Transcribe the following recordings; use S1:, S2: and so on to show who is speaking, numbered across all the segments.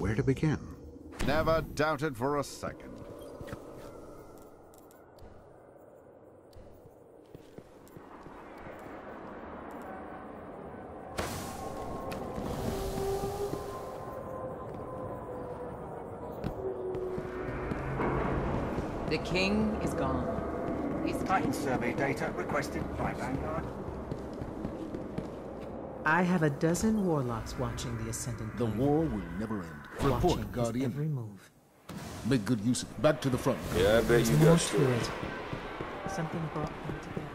S1: Where to begin?
S2: Never doubted for a second.
S3: The king is gone. He's
S4: Titan survey data requested by Vanguard.
S5: I have a dozen warlocks watching the Ascendant.
S6: The
S5: plan.
S6: war will never end.
S5: watching
S6: Report, Guardian.
S5: every move.
S6: Make good use of it. Back to the front.
S7: Yeah, I bet
S5: There's
S7: you
S5: more
S7: got
S5: to it. Something brought them together.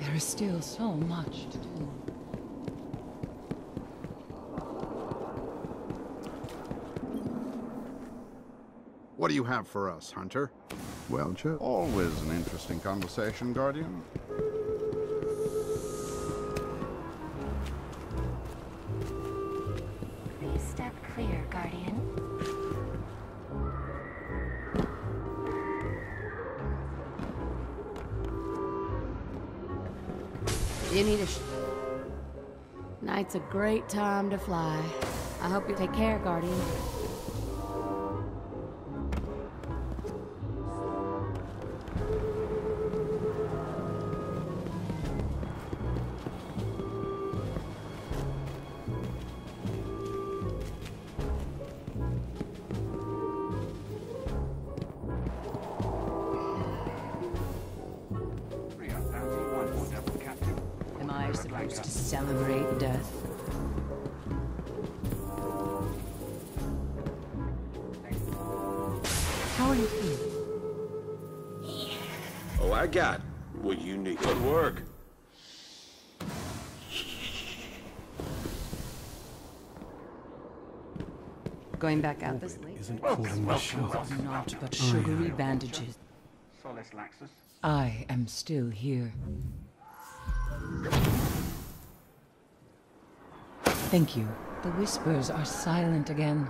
S3: There is still so much to do.
S1: What do you have for us, Hunter? Well, Joe.
S2: Always an interesting conversation, Guardian.
S8: Please step clear, Guardian.
S9: You need a sh- Night's a great time to fly. I hope you take care, Guardian.
S3: Am supposed to celebrate death?
S9: How are you feeling?
S7: Oh, I got what you need. Good work.
S3: Going back out this late? Not oh, but sugary bandages.
S4: Solus Laxus.
S3: I am still here. Thank you. The whispers are silent again.